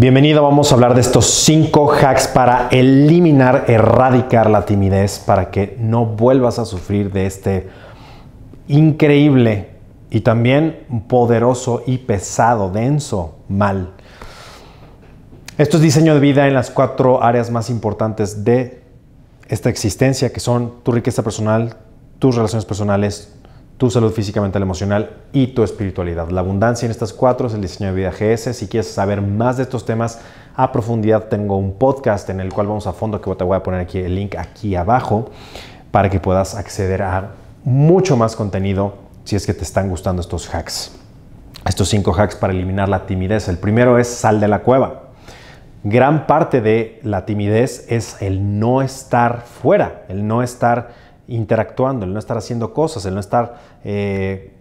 Bienvenido, vamos a hablar de estos cinco hacks para eliminar, erradicar la timidez, para que no vuelvas a sufrir de este increíble y también poderoso y pesado, denso mal. Esto es diseño de vida en las cuatro áreas más importantes de esta existencia, que son tu riqueza personal, tus relaciones personales, tu salud física, mental, emocional y tu espiritualidad. La abundancia en estas cuatro es el diseño de vida GS. Si quieres saber más de estos temas a profundidad, tengo un podcast en el cual vamos a fondo que te voy a poner aquí el link aquí abajo para que puedas acceder a mucho más contenido si es que te están gustando estos hacks. Estos cinco hacks para eliminar la timidez. El primero es sal de la cueva. Gran parte de la timidez es el no estar fuera, el no estar interactuando, el no estar haciendo cosas, el no estar eh,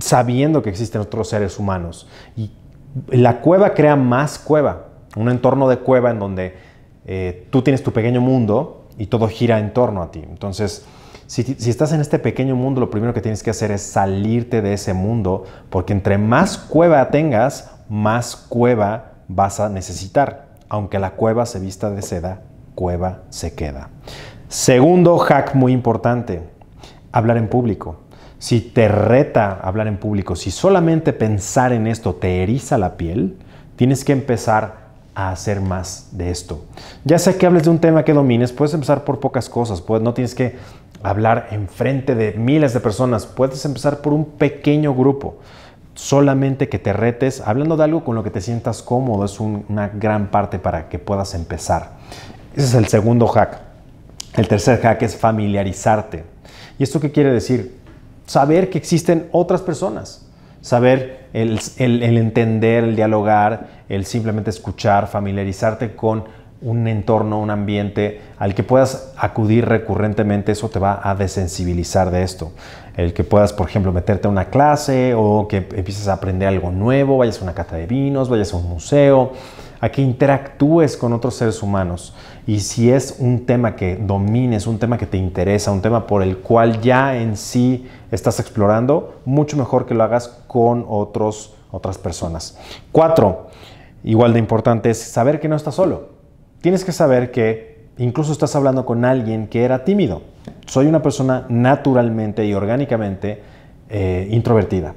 sabiendo que existen otros seres humanos. Y la cueva crea más cueva, un entorno de cueva en donde eh, tú tienes tu pequeño mundo y todo gira en torno a ti. Entonces, si, si, estás en este pequeño mundo, lo primero que tienes que hacer es salirte de ese mundo, porque entre más cueva tengas, más cueva vas a necesitar. Aunque la cueva se vista de seda, cueva se queda. Segundo hack muy importante, hablar en público. Si te reta hablar en público, si solamente pensar en esto te eriza la piel, tienes que empezar a hacer más de esto. Ya sea que hables de un tema que domines, puedes empezar por pocas cosas, no tienes que hablar en frente de miles de personas, puedes empezar por un pequeño grupo. Solamente que te retes, hablando de algo con lo que te sientas cómodo, es una gran parte para que puedas empezar. Ese es el segundo hack. El tercer hack es familiarizarte. ¿Y esto qué quiere decir? Saber que existen otras personas. Saber el, entender, el dialogar, el simplemente escuchar, familiarizarte con un entorno, un ambiente al que puedas acudir recurrentemente, eso te va a desensibilizar de esto. El que puedas, por ejemplo, meterte a una clase o que empieces a aprender algo nuevo, vayas a una cata de vinos, vayas a un museo, a que interactúes con otros seres humanos. Y si es un tema que domines, un tema que te interesa, un tema por el cual ya en sí estás explorando, mucho mejor que lo hagas con otros, otras personas. Cuatro, igual de importante, es saber que no estás solo. Tienes que saber que incluso estás hablando con alguien que era tímido. Soy una persona naturalmente y orgánicamente eh, introvertida.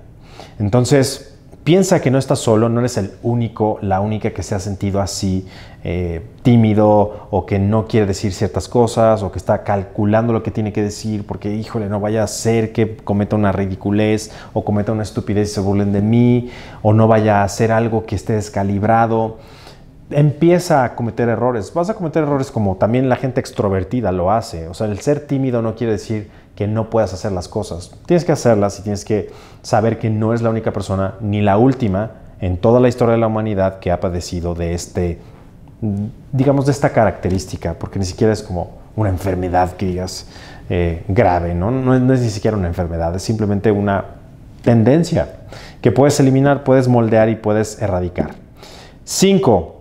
Entonces, piensa que no estás solo, no eres el único, la única que se ha sentido así, eh, tímido o que no quiere decir ciertas cosas o que está calculando lo que tiene que decir porque, híjole, no vaya a ser que cometa una ridiculez o cometa una estupidez y se burlen de mí o no vaya a hacer algo que esté descalibrado. Empieza a cometer errores. Vas a cometer errores como también la gente extrovertida lo hace. O sea, el ser tímido no quiere decir que no puedas hacer las cosas. Tienes que hacerlas y tienes que saber que no es la única persona ni la última en toda la historia de la humanidad que ha padecido de este, digamos, de esta característica, porque ni siquiera es como una enfermedad que digas eh, grave, ¿no? No, no es ni siquiera una enfermedad, es simplemente una tendencia que puedes eliminar, puedes moldear y puedes erradicar. Cinco,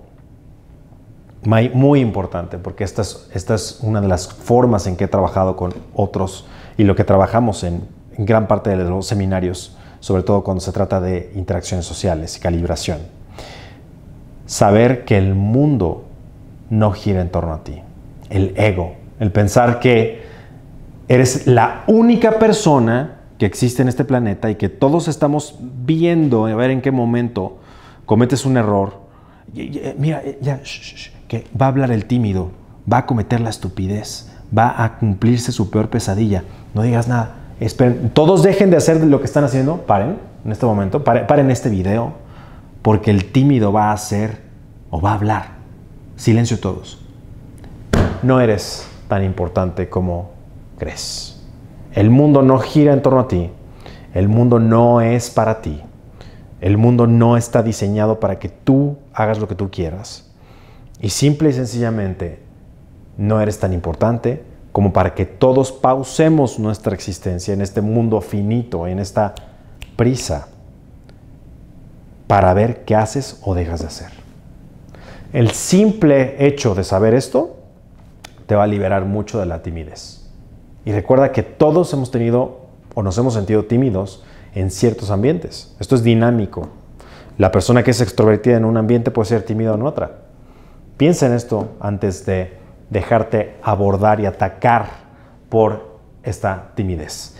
muy importante, porque esta es, esta es una de las formas en que he trabajado con otros y lo que trabajamos en, gran parte de los seminarios, sobre todo cuando se trata de interacciones sociales y calibración. Saber que el mundo no gira en torno a ti. El ego, el pensar que eres la única persona que existe en este planeta y que todos estamos viendo a ver en qué momento cometes un error. Mira, ya, que va a hablar el tímido, va a cometer la estupidez, va a cumplirse su peor pesadilla. No digas nada. Esperen. Todos dejen de hacer lo que están haciendo. Paren en este momento. Paren, paren este video. Porque el tímido va a hacer o va a hablar. Silencio todos. No eres tan importante como crees. El mundo no gira en torno a ti. El mundo no es para ti. El mundo no está diseñado para que tú hagas lo que tú quieras. Y simple y sencillamente no eres tan importante como para que todos pausemos nuestra existencia en este mundo finito, en esta prisa, para ver qué haces o dejas de hacer. El simple hecho de saber esto te va a liberar mucho de la timidez. Y recuerda que todos hemos tenido o nos hemos sentido tímidos en ciertos ambientes. Esto es dinámico. La persona que es extrovertida en un ambiente puede ser tímida en otra. Piensa en esto antes de dejarte abordar y atacar por esta timidez.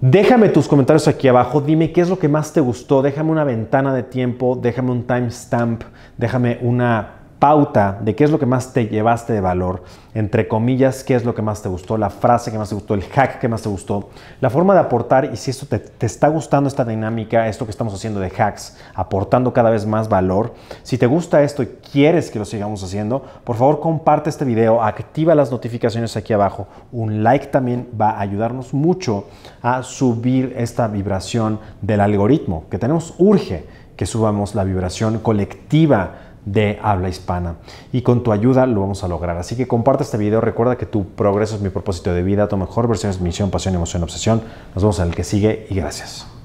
Déjame tus comentarios aquí abajo, dime qué es lo que más te gustó, déjame una ventana de tiempo, déjame un timestamp, déjame una pauta de qué es lo que más te llevaste de valor, entre comillas, qué es lo que más te gustó, la frase que más te gustó, el hack que más te gustó, la forma de aportar y si esto te, te, está gustando esta dinámica, esto que estamos haciendo de hacks, aportando cada vez más valor. Si te gusta esto y quieres que lo sigamos haciendo, por favor comparte este video, activa las notificaciones aquí abajo. Un like también va a ayudarnos mucho a subir esta vibración del algoritmo que tenemos urge que subamos la vibración colectiva de habla hispana. Y con tu ayuda lo vamos a lograr. Así que comparte este video. Recuerda que tu progreso es mi propósito de vida. Tu mejor versión es misión, pasión, emoción, obsesión. Nos vemos en el que sigue y gracias.